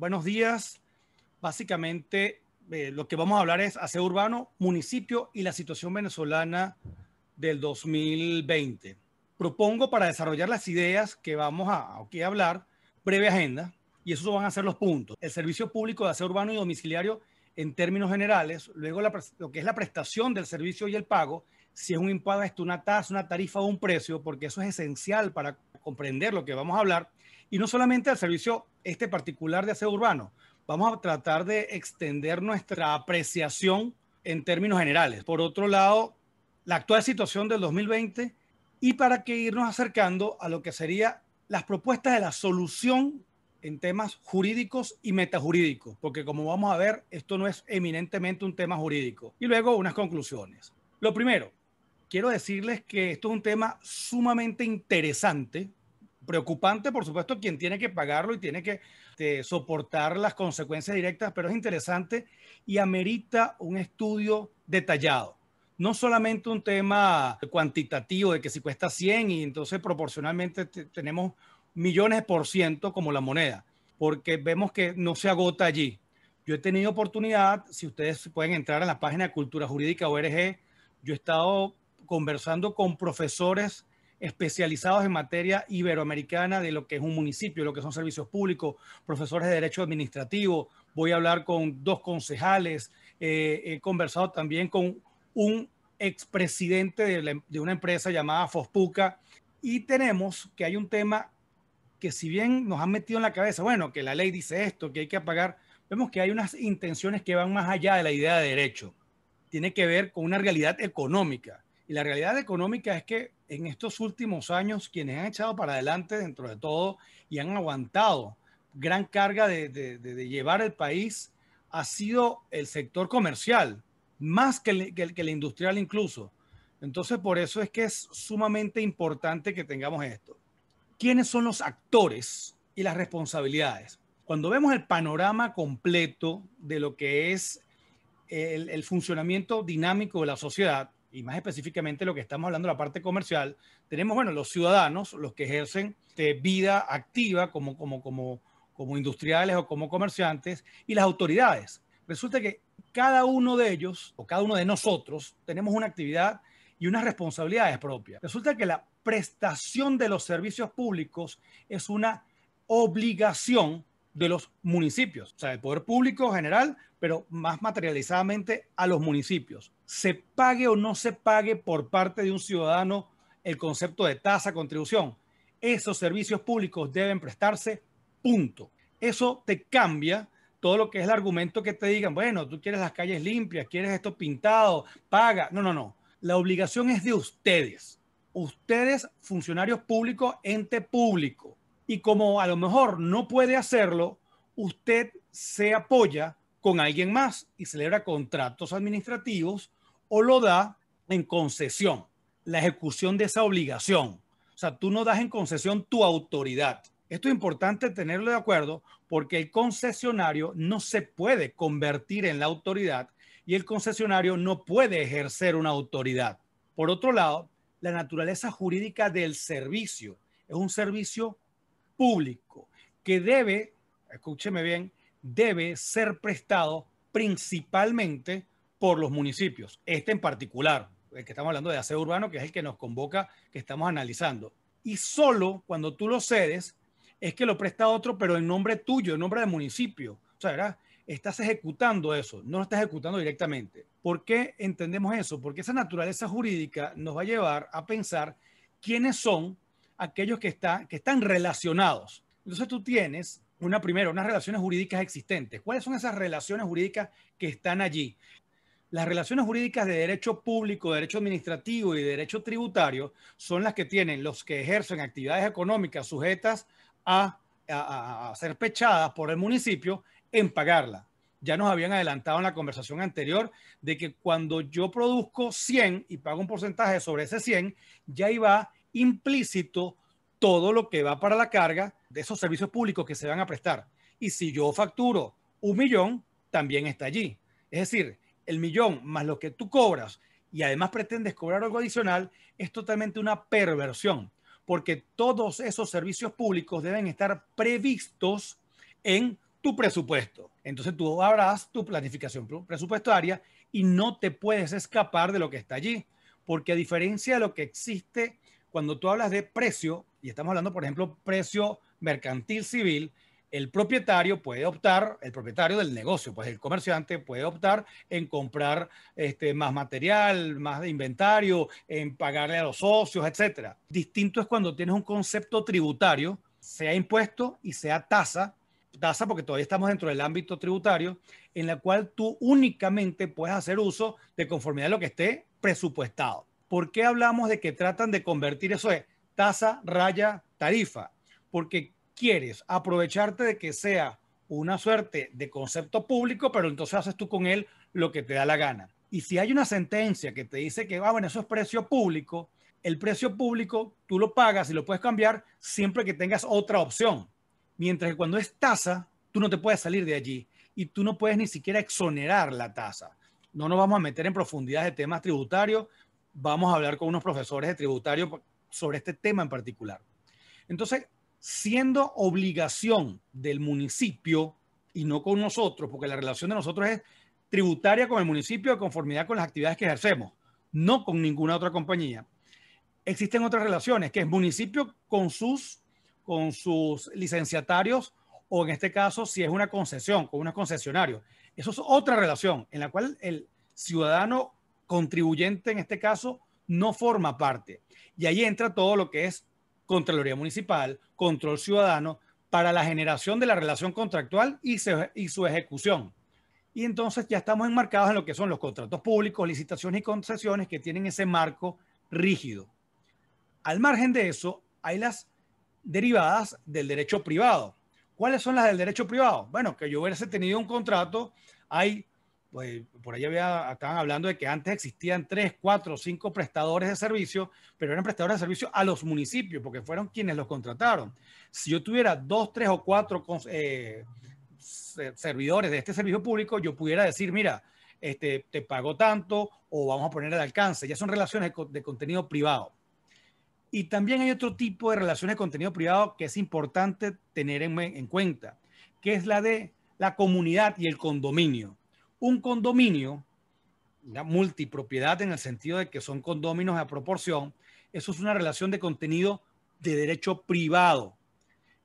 buenos días. Básicamente, eh, lo que vamos a hablar es aseo urbano, municipio y la situación venezolana del 2020. Propongo para desarrollar las ideas que vamos a, a hablar, breve agenda, y esos van a ser los puntos. El servicio público de aseo urbano y domiciliario en términos generales, luego lo que es la prestación del servicio y el pago, si es un impuesto, una tasa, una tarifa o un precio, porque eso es esencial para comprender lo que vamos a hablar, y no solamente al servicio este particular de aseo urbano, vamos a tratar de extender nuestra apreciación en términos generales. Por otro lado, la actual situación del 2020 y para que irnos acercando a lo que sería las propuestas de la solución en temas jurídicos y metajurídicos, porque como vamos a ver, esto no es eminentemente un tema jurídico. Y luego unas conclusiones. Lo primero, quiero decirles que esto es un tema sumamente interesante, preocupante, por supuesto, quien tiene que pagarlo y tiene que este, soportar las consecuencias directas, pero es interesante y amerita un estudio detallado. No solamente un tema cuantitativo de que si cuesta 100 y entonces proporcionalmente tenemos millones por ciento como la moneda, porque vemos que no se agota allí. Yo he tenido oportunidad, si ustedes pueden entrar a la página Cultura Jurídica ORG, yo he estado conversando con profesores especializados en materia iberoamericana de lo que es un municipio, lo que son servicios públicos, profesores de derecho administrativo. Voy a hablar con dos concejales. Eh, he conversado también con un expresidente de, de una empresa llamada Fospuca. Y tenemos que hay un tema que si bien nos han metido en la cabeza, bueno, que la ley dice esto, que hay que pagar, vemos que hay unas intenciones que van más allá de la idea de derecho. Tiene que ver con una realidad económica. Y la realidad económica es que en estos últimos años, quienes han echado para adelante dentro de todo y han aguantado gran carga de, llevar el país ha sido el sector comercial, más que que, que el industrial incluso. Entonces, por eso es que es sumamente importante que tengamos esto quiénes son los actores y las responsabilidades. Cuando vemos el panorama completo de lo que es el, funcionamiento dinámico de la sociedad, y más específicamente lo que estamos hablando de la parte comercial, tenemos, bueno, los ciudadanos, los que ejercen de vida activa como, como, como, como industriales o como comerciantes, y las autoridades. Resulta que cada uno de ellos, o cada uno de nosotros, tenemos una actividad y unas responsabilidades propias. Resulta que la prestación de los servicios públicos es una obligación de los municipios, o sea, el poder público general, pero más materializadamente a los municipios. Se pague o no se pague por parte de un ciudadano el concepto de tasa, contribución. Esos servicios públicos deben prestarse, punto. Eso te cambia todo lo que es el argumento que te digan, bueno, tú quieres las calles limpias, quieres esto pintado, paga. No, no, no. La obligación es de ustedes ustedes, funcionarios públicos, ente público, y como a lo mejor no puede hacerlo, usted se apoya con alguien más y celebra contratos administrativos o lo da en concesión, la ejecución de esa obligación. O sea, tú no das en concesión tu autoridad. Esto es importante tenerlo de acuerdo porque el concesionario no se puede convertir en la autoridad y el concesionario no puede ejercer una autoridad. Por otro lado, la naturaleza jurídica del servicio. Es un servicio público que debe, escúcheme bien, debe ser prestado principalmente por los municipios. Este en particular, el que estamos hablando de aseo urbano, que es el que nos convoca, que estamos analizando. Y solo cuando tú lo cedes es que lo presta otro, pero en nombre tuyo, en nombre del municipio. O sea, ¿verdad? estás ejecutando eso, no lo estás ejecutando directamente. ¿Por qué entendemos eso? Porque esa naturaleza jurídica nos va a llevar a pensar quiénes son aquellos que, que están relacionados. Entonces tú tienes una primera, unas relaciones jurídicas existentes. ¿Cuáles son esas relaciones jurídicas que están allí? Las relaciones jurídicas de derecho público, derecho administrativo y derecho tributario son las que tienen los que ejercen actividades económicas sujetas a, a ser pechadas por el municipio en pagarla. Ya nos habían adelantado en la conversación anterior de que cuando yo produzco 100 y pago un porcentaje sobre ese 100, ya iba implícito todo lo que va para la carga de esos servicios públicos que se van a prestar. Y si yo facturo un millón, también está allí. Es decir, el millón más lo que tú cobras y además pretendes cobrar algo adicional es totalmente una perversión, porque todos esos servicios públicos deben estar previstos en tu presupuesto. Entonces tú harás tu planificación presupuestaria y no te puedes escapar de lo que está allí, porque a diferencia de lo que existe cuando tú hablas de precio, y estamos hablando, por ejemplo, precio mercantil civil, el propietario puede optar, el propietario del negocio, pues el comerciante puede optar en comprar este, más material, más de inventario, en pagarle a los socios, etcétera. Distinto es cuando tienes un concepto tributario, sea impuesto y sea tasa, tasa porque todavía estamos dentro del ámbito tributario, en la cual tú únicamente puedes hacer uso de conformidad a lo que esté presupuestado. ¿Por qué hablamos de que tratan de convertir eso de tasa, raya, tarifa? Porque quieres aprovecharte de que sea una suerte de concepto público, pero entonces haces tú con él lo que te da la gana. Y si hay una sentencia que te dice que, ah, bueno, eso es precio público, el precio público tú lo pagas y lo puedes cambiar siempre que tengas otra opción. Mientras que cuando es tasa, tú no te puedes salir de allí y tú no puedes ni siquiera exonerar la tasa. No nos vamos a meter en profundidad de temas tributarios, vamos a hablar con unos profesores de tributario sobre este tema en particular. Entonces, siendo obligación del municipio y no con nosotros, porque la relación de nosotros es tributaria con el municipio de conformidad con las actividades que ejercemos, no con ninguna otra compañía. Existen otras relaciones, que es municipio con sus, con sus licenciatarios o en este caso si es una concesión, con unos concesionarios. Eso es otra relación en la cual el ciudadano contribuyente en este caso no forma parte. Y ahí entra todo lo que es Contraloría Municipal, Control Ciudadano, para la generación de la relación contractual y, y su ejecución. Y entonces ya estamos enmarcados en lo que son los contratos públicos, licitaciones y concesiones que tienen ese marco rígido. Al margen de eso, hay las derivadas del derecho privado. ¿Cuáles son las del derecho privado? Bueno, que yo hubiese tenido un contrato, hay pues por ahí había, estaban hablando de que antes existían tres, cuatro, cinco prestadores de servicio, pero eran prestadores de servicio a los municipios, porque fueron quienes los contrataron. Si yo tuviera dos, tres o cuatro eh, servidores de este servicio público, yo pudiera decir, mira, este, te pago tanto o vamos a poner el alcance. Ya son relaciones de, contenido privado. Y también hay otro tipo de relaciones de contenido privado que es importante tener en, en cuenta, que es la de la comunidad y el condominio un condominio, una multipropiedad en el sentido de que son condóminos a proporción, eso es una relación de contenido de derecho privado.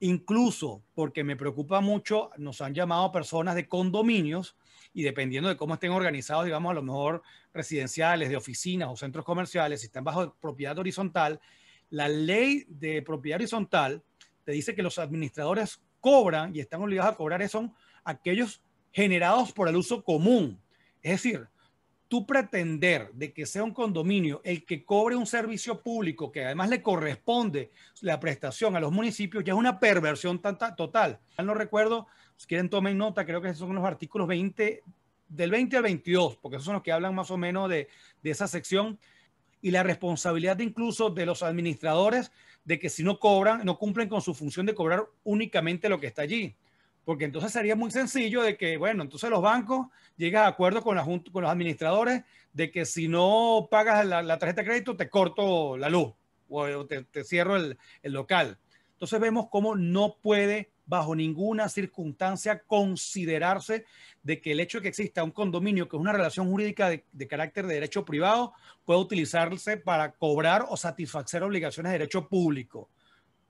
Incluso porque me preocupa mucho, nos han llamado personas de condominios y dependiendo de cómo estén organizados, digamos, a lo mejor residenciales, de oficinas o centros comerciales, si están bajo propiedad horizontal, la ley de propiedad horizontal te dice que los administradores cobran y están obligados a cobrar, son aquellos generados por el uso común. Es decir, tú pretender de que sea un condominio el que cobre un servicio público que además le corresponde la prestación a los municipios ya es una perversión total. No recuerdo, si quieren tomen nota, creo que son los artículos 20, del 20 al 22, porque esos son los que hablan más o menos de, de esa sección y la responsabilidad incluso de los administradores de que si no cobran, no cumplen con su función de cobrar únicamente lo que está allí porque entonces sería muy sencillo de que, bueno, entonces los bancos llegan a acuerdo con, la, con los administradores de que si no pagas la, tarjeta de crédito te corto la luz o te, cierro el, local. Entonces vemos cómo no puede bajo ninguna circunstancia considerarse de que el hecho de que exista un condominio, que es una relación jurídica de, de carácter de derecho privado, puede utilizarse para cobrar o satisfacer obligaciones de derecho público.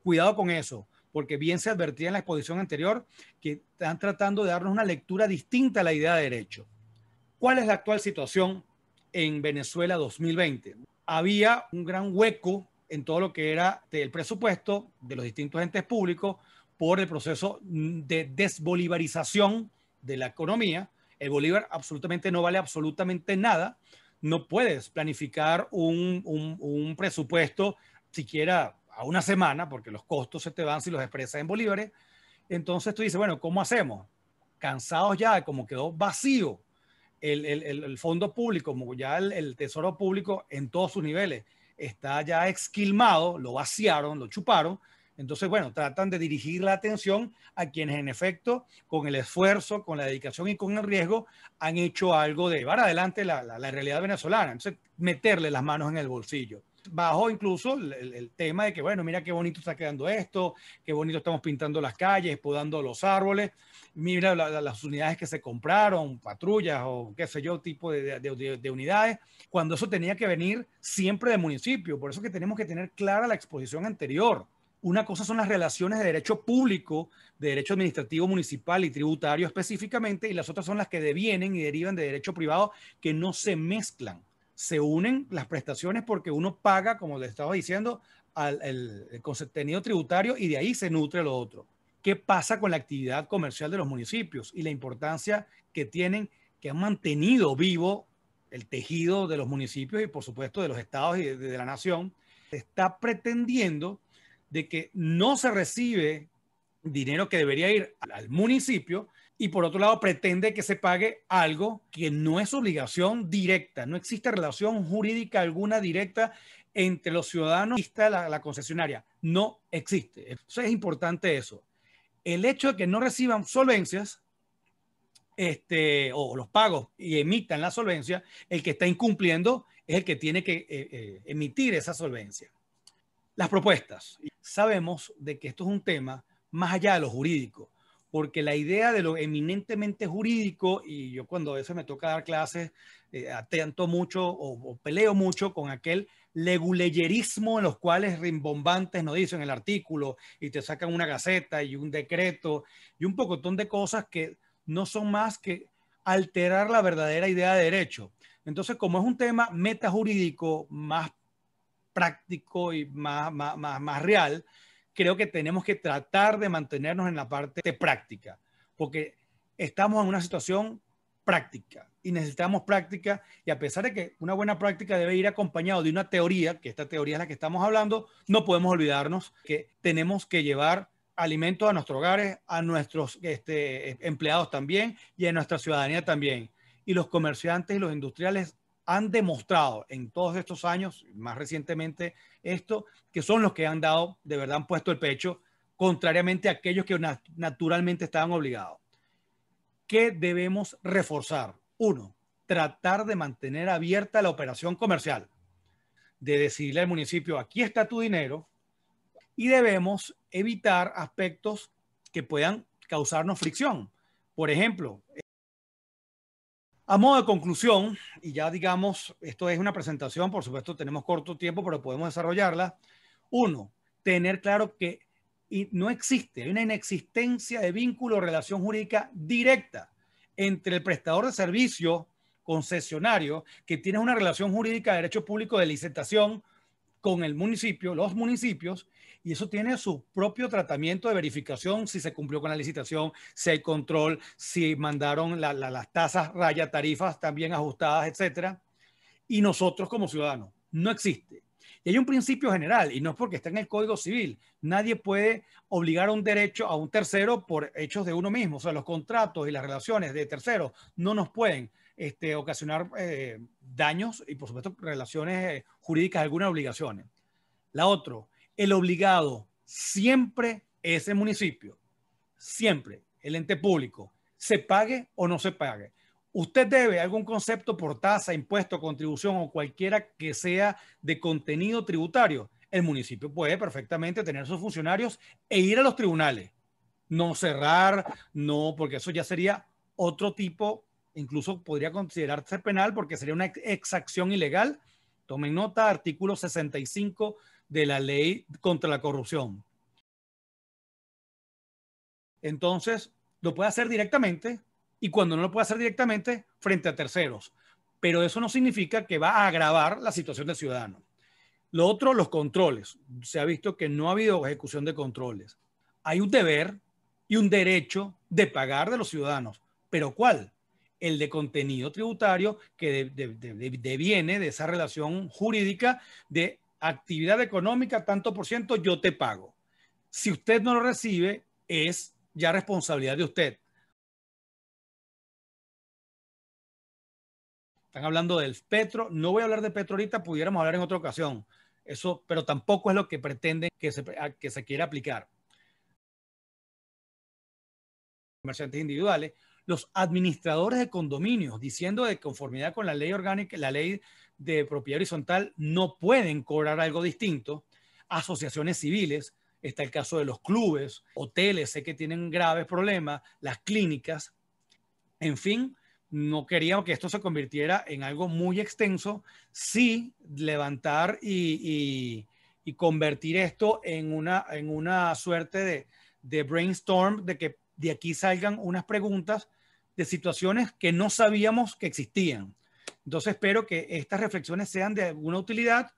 Cuidado con eso porque bien se advertía en la exposición anterior que están tratando de darnos una lectura distinta a la idea de derecho. ¿Cuál es la actual situación en Venezuela 2020? Había un gran hueco en todo lo que era el presupuesto de los distintos entes públicos por el proceso de desbolivarización de la economía. El bolívar absolutamente no vale absolutamente nada. No puedes planificar un, un, un presupuesto siquiera a una semana, porque los costos se te van si los expresas en bolívares. Entonces tú dices, bueno, ¿cómo hacemos? Cansados ya de cómo quedó vacío el, el, el, fondo público, como ya el, tesoro público en todos sus niveles está ya esquilmado, lo vaciaron, lo chuparon. Entonces, bueno, tratan de dirigir la atención a quienes en efecto, con el esfuerzo, con la dedicación y con el riesgo, han hecho algo de llevar adelante la, la, la realidad venezolana. Entonces, meterle las manos en el bolsillo. Bajo incluso el, tema de que, bueno, mira qué bonito está quedando esto, qué bonito estamos pintando las calles, podando los árboles, mira las unidades que se compraron, patrullas o qué sé yo, tipo de, de, unidades, cuando eso tenía que venir siempre del municipio. Por eso que tenemos que tener clara la exposición anterior. Una cosa son las relaciones de derecho público, de derecho administrativo municipal y tributario específicamente, y las otras son las que devienen y derivan de derecho privado que no se mezclan se unen las prestaciones porque uno paga, como le estaba diciendo, al el, contenido tributario y de ahí se nutre lo otro. ¿Qué pasa con la actividad comercial de los municipios y la importancia que tienen, que han mantenido vivo el tejido de los municipios y por supuesto de los estados y de, de la nación? Está pretendiendo de que no se recibe dinero que debería ir al municipio, y por otro lado pretende que se pague algo que no es obligación directa, no existe relación jurídica alguna directa entre los ciudadanos y la, la concesionaria, no existe. Entonces es importante eso. El hecho de que no reciban solvencias este, o los pagos y emitan la solvencia, el que está incumpliendo es el que tiene que eh, eh, emitir esa solvencia. Las propuestas. Sabemos de que esto es un tema más allá de lo jurídico porque la idea de lo eminentemente jurídico, y yo cuando a veces me toca dar clases, eh, atento mucho o, peleo mucho con aquel leguleyerismo en los cuales rimbombantes nos dicen el artículo y te sacan una gaceta y un decreto y un pocotón de cosas que no son más que alterar la verdadera idea de derecho. Entonces, como es un tema metajurídico más práctico y más, más, más, más real, creo que tenemos que tratar de mantenernos en la parte de práctica, porque estamos en una situación práctica y necesitamos práctica y a pesar de que una buena práctica debe ir acompañado de una teoría, que esta teoría es la que estamos hablando, no podemos olvidarnos que tenemos que llevar alimentos a nuestros hogares, a nuestros este, empleados también y a nuestra ciudadanía también. Y los comerciantes y los industriales han demostrado en todos estos años, más recientemente esto, que son los que han dado, de verdad han puesto el pecho, contrariamente a aquellos que naturalmente estaban obligados. ¿Qué debemos reforzar? Uno, tratar de mantener abierta la operación comercial, de decirle al municipio, aquí está tu dinero, y debemos evitar aspectos que puedan causarnos fricción. Por ejemplo, a modo de conclusión, y ya digamos, esto es una presentación, por supuesto tenemos corto tiempo, pero podemos desarrollarla. Uno, tener claro que no existe, hay una inexistencia de vínculo o relación jurídica directa entre el prestador de servicio concesionario, que tiene una relación jurídica de derecho público de licitación con el municipio, los municipios, y eso tiene su propio tratamiento de verificación si se cumplió con la licitación, si hay control, si mandaron las tasas, raya, tarifas también ajustadas, etcétera. Y nosotros como ciudadanos, no existe. Y hay un principio general, y no es porque está en el Código Civil. Nadie puede obligar a un derecho a un tercero por hechos de uno mismo. O sea, los contratos y las relaciones de terceros no nos pueden este, ocasionar eh, daños y, por supuesto, relaciones eh, jurídicas, algunas obligaciones. La otra, el obligado siempre es el municipio, siempre el ente público, se pague o no se pague. Usted debe algún concepto por tasa, impuesto, contribución o cualquiera que sea de contenido tributario. El municipio puede perfectamente tener sus funcionarios e ir a los tribunales. No cerrar, no, porque eso ya sería otro tipo, incluso podría considerarse penal porque sería una exacción ilegal. Tomen nota, artículo 65 de la ley contra la corrupción. Entonces, lo puede hacer directamente y cuando no lo puede hacer directamente, frente a terceros. Pero eso no significa que va a agravar la situación del ciudadano. Lo otro, los controles. Se ha visto que no ha habido ejecución de controles. Hay un deber y un derecho de pagar de los ciudadanos. ¿Pero cuál? El de contenido tributario que deviene de esa relación jurídica de actividad económica, tanto por ciento, yo te pago. Si usted no lo recibe, es ya responsabilidad de usted. Están hablando del petro. No voy a hablar de petro ahorita, pudiéramos hablar en otra ocasión. Eso, pero tampoco es lo que pretenden que se, que se quiera aplicar. Comerciantes individuales. los administradores de condominios, diciendo de conformidad con la ley orgánica, la ley de propiedad horizontal, no pueden cobrar algo distinto. Asociaciones civiles, está el caso de los clubes, hoteles, sé que tienen graves problemas, las clínicas, en fin, no queríamos que esto se convirtiera en algo muy extenso, sí levantar y, convertir esto en una, en una suerte de, de brainstorm, de que de aquí salgan unas preguntas de situaciones que no sabíamos que existían. Entonces espero que estas reflexiones sean de alguna utilidad